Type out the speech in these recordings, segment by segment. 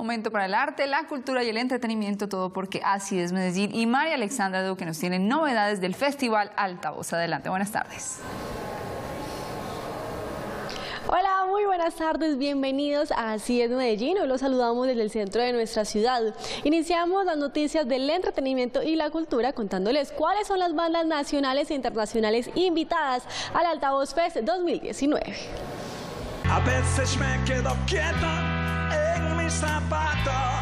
Momento para el arte, la cultura y el entretenimiento, todo porque así es Medellín. Y María Alexandra Duque nos tiene novedades del Festival Altavoz. Adelante, buenas tardes. Hola, muy buenas tardes, bienvenidos a Así es Medellín. Hoy los saludamos desde el centro de nuestra ciudad. Iniciamos las noticias del entretenimiento y la cultura contándoles cuáles son las bandas nacionales e internacionales invitadas al Altavoz Fest 2019. A veces me quedo quieta mis zapatos.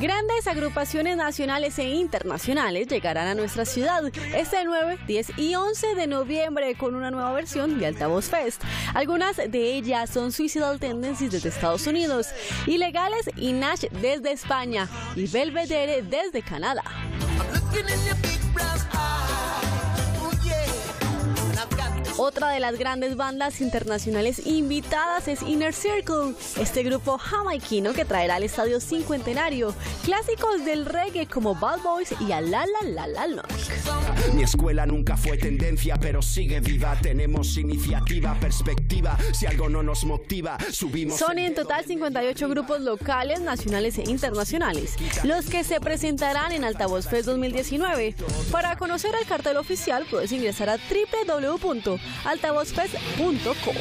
Grandes agrupaciones nacionales e internacionales llegarán a nuestra ciudad este 9, 10 y 11 de noviembre con una nueva versión de Altavoz Fest. Algunas de ellas son Suicidal Tendencies desde Estados Unidos, Ilegales y Nash desde España y Belvedere desde Canadá. Otra de las grandes bandas internacionales invitadas es Inner Circle, este grupo jamaiquino que traerá al Estadio Cincuentenario clásicos del reggae como Bad Boys y Alala La La La Mi escuela nunca fue tendencia, pero sigue viva. Tenemos iniciativa, perspectiva. Si algo no nos motiva, subimos. Son en total 58 grupos locales, nacionales e internacionales, los que se presentarán en Altavoz Fest 2019. Para conocer el cartel oficial, puedes ingresar a www altavozfest.com.